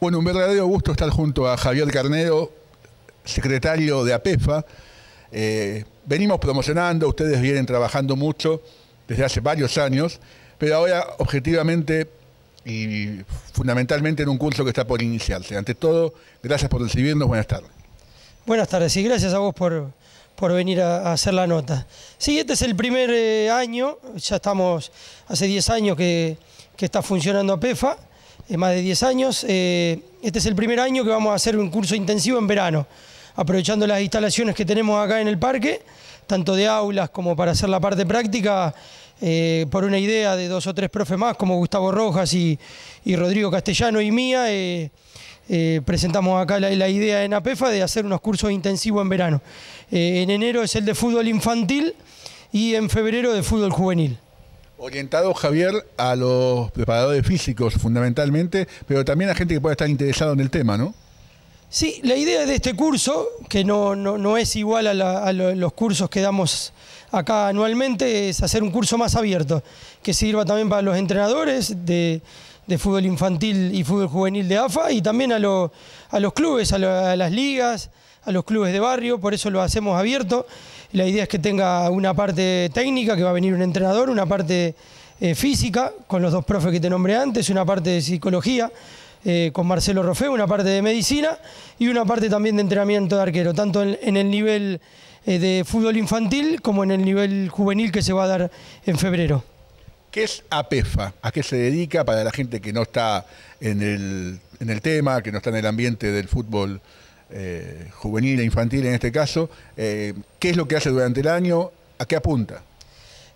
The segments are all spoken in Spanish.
Bueno, un verdadero gusto estar junto a Javier Carnero, secretario de APEFA. Eh, venimos promocionando, ustedes vienen trabajando mucho desde hace varios años, pero ahora objetivamente y fundamentalmente en un curso que está por iniciarse. Ante todo, gracias por recibirnos, buenas tardes. Buenas tardes y gracias a vos por, por venir a, hacer la nota. Sí, este es el primer eh, año, ya estamos hace 10 años que, está funcionando APEFA, más de 10 años. Eh, este es el primer año que vamos a hacer un curso intensivo en verano, aprovechando las instalaciones que tenemos acá en el parque, tanto de aulas como para hacer la parte práctica, por una idea de dos o tres profes más, como Gustavo Rojas y, y Rodrigo Castellano y mía. Eh, presentamos acá la, idea en APEFA de hacer unos cursos intensivos en verano. Eh, en enero es el de fútbol infantil y en febrero de fútbol juvenil. Orientado, Javier, a los preparadores físicos fundamentalmente, pero también a gente que pueda estar interesado en el tema, ¿no? Sí, la idea de este curso, que no, no, es igual a, los cursos que damos acá anualmente, es hacer un curso más abierto, que sirva también para los entrenadores de, de fútbol infantil y fútbol juvenil de AFA y también a, los clubes, a, las ligas, a los clubes de barrio, por eso lo hacemos abierto. La idea es que tenga una parte técnica, que va a venir un entrenador, una parte eh, física, con los dos profes que te nombré antes, una parte de psicología, eh, con Marcelo Rofeo, una parte de medicina y una parte también de entrenamiento de arquero, tanto en, el nivel eh, de fútbol infantil como en el nivel juvenil que se va a dar en febrero. ¿Qué es APEFA? ¿A qué se dedica para la gente que no está en el, tema, que no está en el ambiente del fútbol eh, juvenil e infantil en este caso? Eh, ¿Qué es lo que hace durante el año? ¿A qué apunta?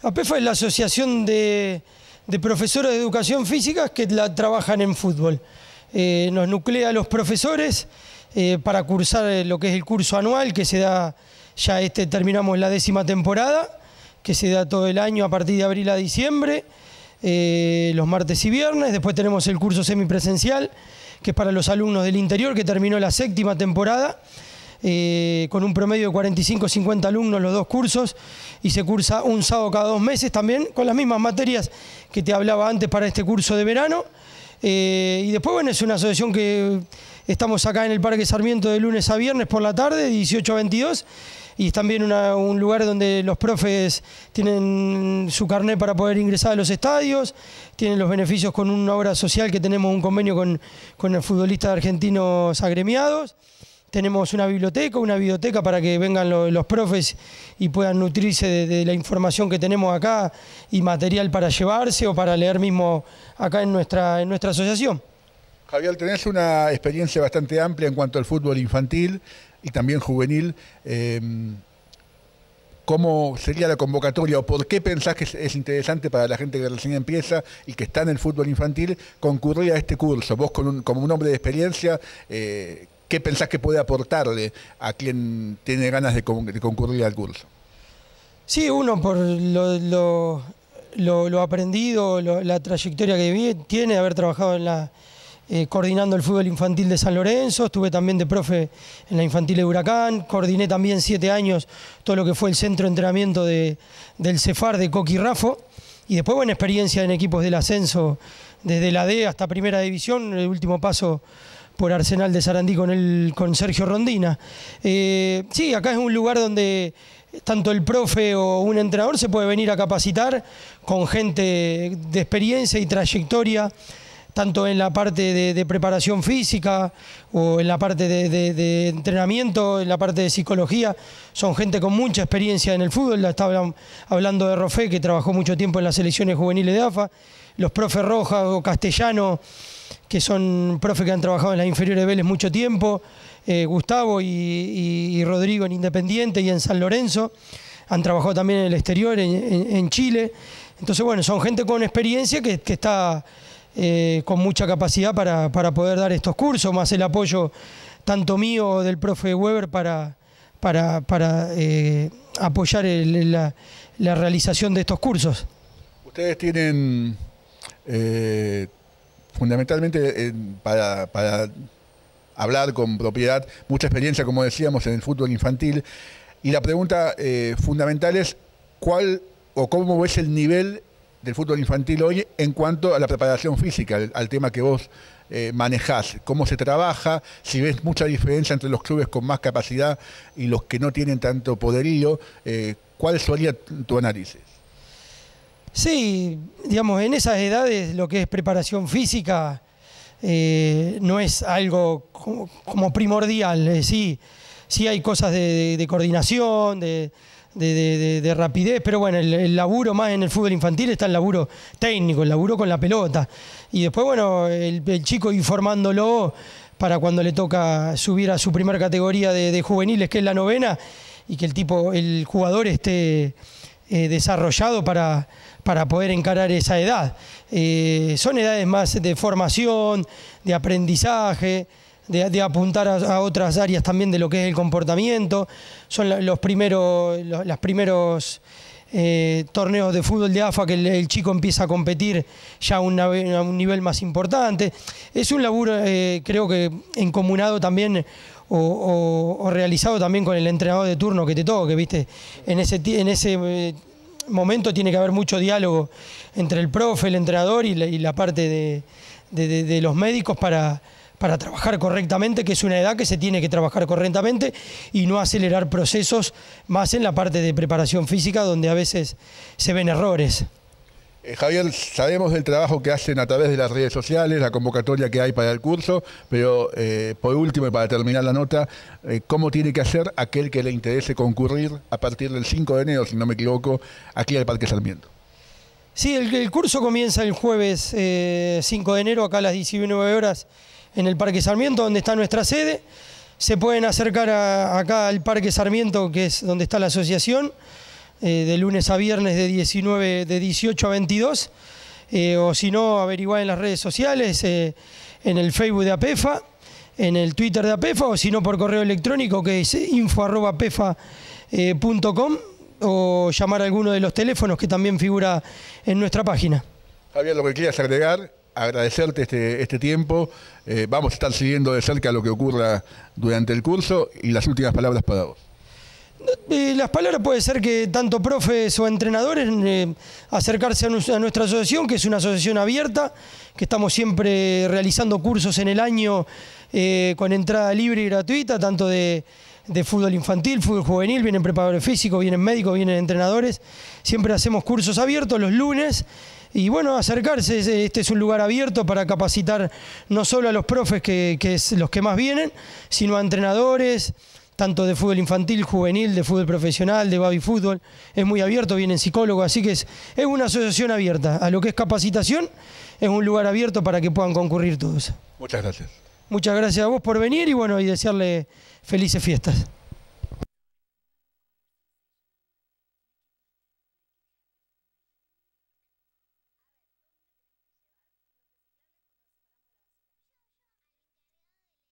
APEFA es la Asociación de, Profesores de Educación Física que la trabajan en fútbol. Eh, nos nuclea a los profesores para cursar lo que es el curso anual que se da, ya este terminamos la décima temporada que se da todo el año a partir de abril a diciembre, los martes y viernes. Después tenemos el curso semipresencial, que es para los alumnos del interior, que terminó la séptima temporada. Eh, con un promedio de 45-50 alumnos los dos cursos y se cursa un sábado cada dos meses también con las mismas materias que te hablaba antes para este curso de verano. Eh, y después, bueno, es una asociación que estamos acá en el Parque Sarmiento de lunes a viernes por la tarde, 18 a 22 y también un lugar donde los profes tienen su carnet para poder ingresar a los estadios, tienen los beneficios con una obra social que tenemos un convenio con, con los futbolistas argentinos agremiados. Tenemos una biblioteca, una biblioteca para que vengan los, profes y puedan nutrirse de, la información que tenemos acá y material para llevarse o para leer mismo acá en nuestra, en nuestra asociación. Javier, tenés una experiencia bastante amplia en cuanto al fútbol infantil y también juvenil. Em, ¿Cómo sería la convocatoria o por qué pensás que es interesante para la gente que recién empieza y que está en el fútbol infantil concurrir a este curso? Vos como un hombre de experiencia, eh, ¿qué pensás que puede aportarle a quien tiene ganas de, concurrir al curso? Sí, uno por lo, lo, aprendido, la trayectoria que tiene, haber trabajado en la, eh, coordinando el fútbol infantil de San Lorenzo, estuve también de profe en la infantil de Huracán, coordiné también siete años todo lo que fue el centro de entrenamiento del Cefar de Coqui Rafo, y después buena experiencia en equipos del ascenso, desde la D hasta Primera División, el último paso por Arsenal de Sarandí con, el, con Sergio Rondina. Eh, sí, acá es un lugar donde tanto el profe o un entrenador se puede venir a capacitar con gente de experiencia y trayectoria tanto en la parte de, preparación física o en la parte de, entrenamiento, en la parte de psicología. Son gente con mucha experiencia en el fútbol. Estaba hablando de Rofé, que trabajó mucho tiempo en las selecciones juveniles de AFA. Los profes Rojas o Castellano, que son profes que han trabajado en las inferiores de Vélez mucho tiempo. Eh, Gustavo y, Rodrigo en Independiente y en San Lorenzo. Han trabajado también en el exterior, en, Chile. Entonces, bueno, son gente con experiencia que está eh, con mucha capacidad para, poder dar estos cursos, más el apoyo tanto mío del profe Weber para, para, eh, apoyar la, realización de estos cursos. Ustedes tienen eh, fundamentalmente para, para hablar con propiedad mucha experiencia, como decíamos, en el fútbol infantil. Y la pregunta fundamental es, ¿cuál o cómo ves el nivel del fútbol infantil hoy en cuanto a la preparación física, al, tema que vos eh, manejás, cómo se trabaja, si ves mucha diferencia entre los clubes con más capacidad y los que no tienen tanto poderío, eh, ¿cuál sería tu análisis? Sí, digamos, en esas edades lo que es preparación física eh, no es algo como, primordial. sí, sí hay cosas de, coordinación, de, rapidez, pero bueno, el, laburo más en el fútbol infantil está el laburo técnico, el laburo con la pelota. Y después, bueno, el, chico informándolo para cuando le toca subir a su primera categoría de, juveniles, que es la novena, y que el tipo, el jugador esté eh, desarrollado para, para poder encarar esa edad. Eh, son edades más de formación, de aprendizaje, de, apuntar a, otras áreas también de lo que es el comportamiento. Son los primeros, los, primeros eh, torneos de fútbol de AFA que el, chico empieza a competir ya a un, nivel más importante. Es un laburo, creo que encomunado también o, realizado también con el entrenador de turno que te toque, ¿viste? En ese, en ese eh, momento tiene que haber mucho diálogo entre el profe, el entrenador y la, parte de, los médicos para, para trabajar correctamente, que es una edad que se tiene que trabajar correctamente y no acelerar procesos más en la parte de preparación física donde a veces se ven errores. Eh, Javier, sabemos del trabajo que hacen a través de las redes sociales, la convocatoria que hay para el curso, pero eh, por último y para terminar la nota, eh, ¿cómo tiene que hacer aquel que le interese concurrir a partir del 5 de enero, si no me equivoco, aquí al Parque Sarmiento? Sí, el, curso comienza el jueves 5 de enero, acá a las 19 horas, en el Parque Sarmiento, donde está nuestra sede. Se pueden acercar acá al Parque Sarmiento, que es donde está la asociación eh, de lunes a viernes de 19, de 18 a 22, eh, o si no, averiguar en las redes sociales, eh, en el Facebook de APEFA, en el Twitter de APEFA, o si no por correo electrónico que es info.apefa.com o llamar a alguno de los teléfonos que también figura en nuestra página. Javier, lo que quieras agregar, agradecerte este, este tiempo. vamos a estar siguiendo de cerca lo que ocurra durante el curso y las últimas palabras para vos. Las palabras puede ser que tanto profes o entrenadores eh, acercarse a, nuestra asociación, que es una asociación abierta, que estamos siempre realizando cursos en el año eh, con entrada libre y gratuita, tanto de, fútbol infantil, fútbol juvenil, vienen preparadores físicos, vienen médicos, vienen entrenadores. Siempre hacemos cursos abiertos los lunes. Y bueno, acercarse, este es un lugar abierto para capacitar no solo a los profes, que, que es los que más vienen, sino a entrenadores, tanto de fútbol infantil, juvenil, de fútbol profesional, de baby fútbol. Es muy abierto, vienen psicólogos, así que es, es una asociación abierta. A lo que es capacitación, es un lugar abierto para que puedan concurrir todos. Muchas gracias. Muchas gracias a vos por venir y bueno, y desearle felices fiestas.